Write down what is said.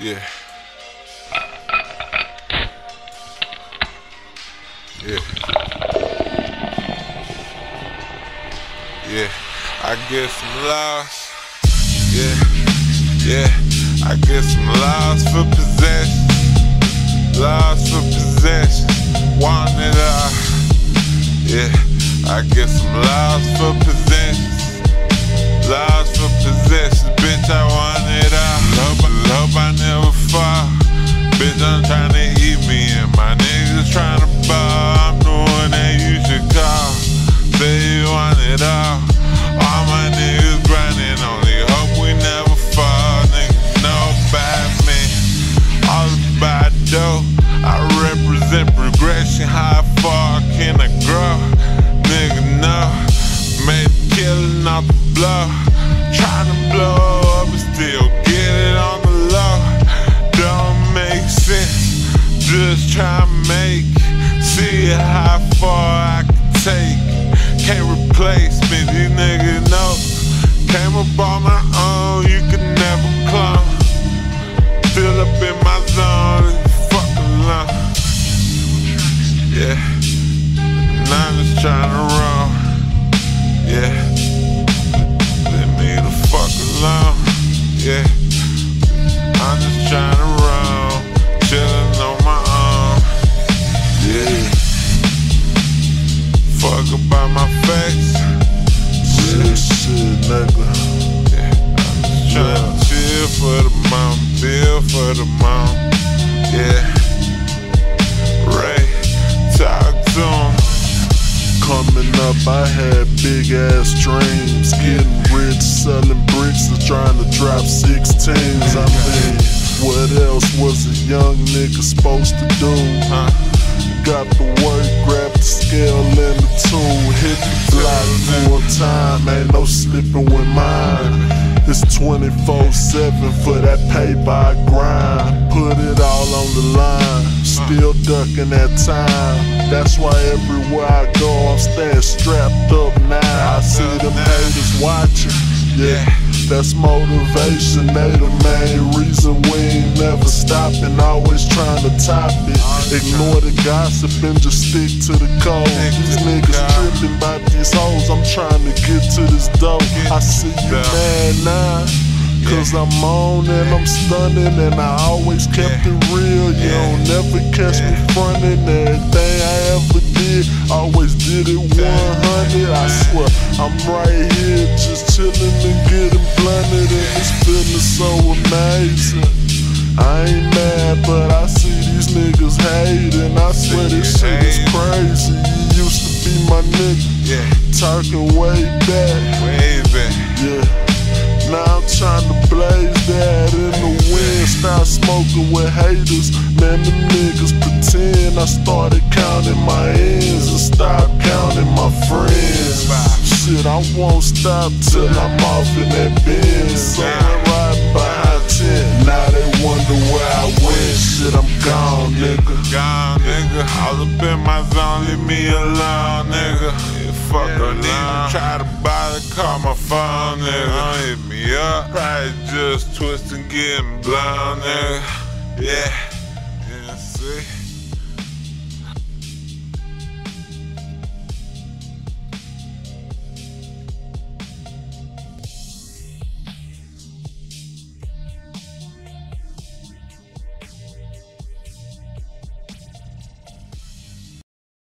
Yeah. Yeah. Yeah. I get some loss. Yeah. Yeah. I get some loss for possession. Loss for possession. Want it uh, all. Yeah. I get some loss for possessions. Progression. How far can I grow? Nigga, no. Made killing off the blow. Trying to blow up and still get it on the low. Don't make sense. Just try to make. See how far I can take. Can't replace me. These niggas know. Came up on my own. You can trying to roll. Yeah. Let me the fuck alone. Yeah. I'm just trying to roll. Chillin' on my own. Yeah. Fuck about my face. Shit, shit, nigga. Yeah. I'm just trying to chill for the mom. Bill for the mom. Coming up, I had big ass dreams. Getting rich, selling bricks, and trying to drop 16s. I mean, what else was a young nigga supposed to do? Got the work, grab the scale and the tool. Hit the block full time, ain't no slipping with mine. It's 24 7 for that pay by grind. Put it all on the line, still ducking that time. That's why everywhere I go, I'm staying strapped up now. I see them haters watching, yeah. That's motivation, they the main reason we ain't never stopping, always trying to top it. Ignore the gossip and just stick to the code. These niggas tripping about these hoes, I'm trying to get to this dope. I see you mad now. Cause I'm on and I'm stunning and I always kept it real. You don't never catch me fronting everything I did. Always did it 100. I swear I'm right here just chilling and getting blunted and this feeling so amazing. I ain't mad, but I see these niggas hating. I swear this shit is crazy. You used to be my nigga, Yeah. talking way back. Way back. Yeah. Now I'm trying to blaze that in the wind. Start smoking with haters. Man, the niggas pretend started counting my ends and stop counting my friends. Shit, I won't stop till I'm off in that bin. Somewhere riding behind 10. Now they wonder where I went. Shit, I'm gone, nigga. Gone, nigga. All up in my zone, leave me alone, nigga. Yeah, fuck even try to bother, call my phone, nigga. Don't hit me up. Probably just twisting, getting blown, nigga. Yeah. Yeah, see?